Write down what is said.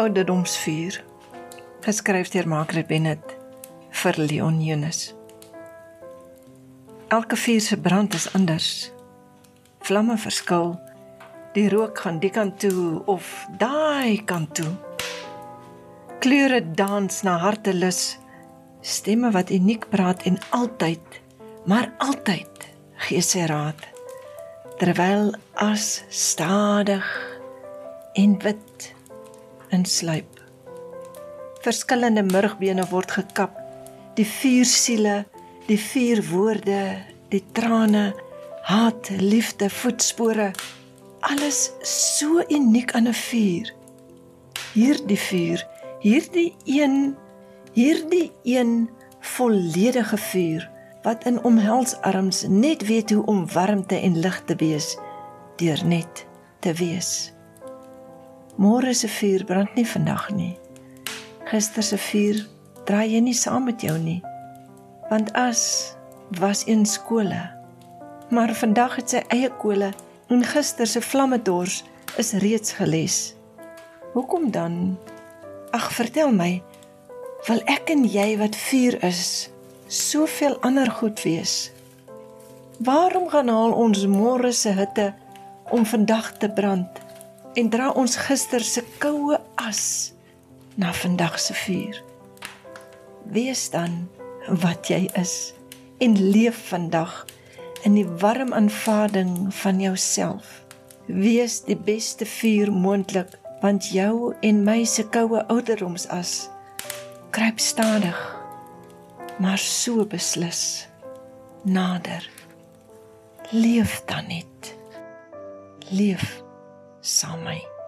Ouderdomsvuur. Geskryf deur Margaret Bennett vir Leon Eunice. Elke vuur se brand is anders. Vlamme verskil. Die rook gaan die kant toe of daai kant toe. Kleure dans na hartelus. Stemme wat uniek praat en altyd, maar altyd gee sy raad. Terwyl as stadig en wit insluip. Verskillende murgbene word gekap. Die vier siele, die vier woorde, die trane, haat, liefde, voetspore, alles so uniek aan 'n vuur. Hierdie vuur, hierdie een, hierdie een volledige vuur wat in omhelsarms net weet hoe om warmte en lig te wees deur net te wees. Môre se vuur brand nie vandag nie. Gister se vuur draai jy nie saam met jou nie. Want as was een skole. Maar vandag het sy eie kole en gister se vlamme dors is reeds geles. Hoekom dan? Ag vertel my, wil ek en jy wat vuur is, soveel ander goed wees? Waarom gaan haal ons môre se hitte om vandag te brand? En dra ons gister se koue as na vandag se vuur. Wees dan wat jy is en leef vandag in die warm aanvaarding van jouself. Wees die beste vuur moontlik want jou en my se koue ouderdomsas kruip stadig maar so beslis nader. Leef dan net. Leef saam met my.